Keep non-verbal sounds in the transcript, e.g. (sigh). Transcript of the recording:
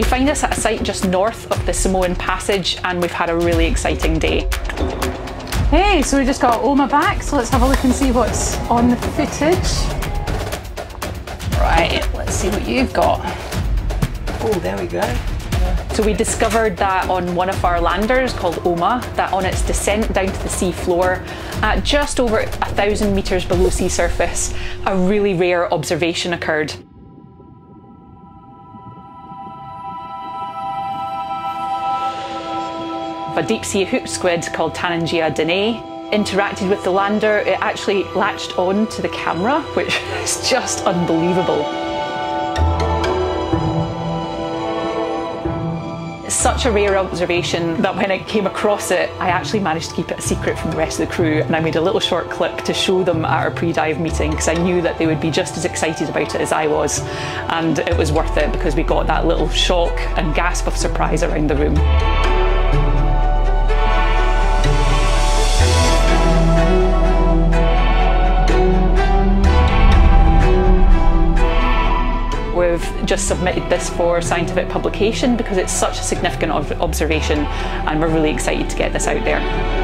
find us at a site just north of the Samoan Passage and we've had a really exciting day. Hey, so we just got Oma back, so let's have a look and see what's on the footage. Right, let's see what you've got. Oh, there we go. So we discovered that on one of our landers called Oma, that on its descent down to the sea floor, at just over a thousand metres below sea surface, a really rare observation occurred. A deep sea hooked squid called Taningia danae interacted with the lander, it actually latched on to the camera, which (laughs) is just unbelievable. It's such a rare observation that when I came across it, I actually managed to keep it a secret from the rest of the crew. And I made a little short clip to show them at our pre dive meeting because I knew that they would be just as excited about it as I was. And it was worth it because we got that little shock and gasp of surprise around the room. We've just submitted this for scientific publication because it's such a significant observation and we're really excited to get this out there.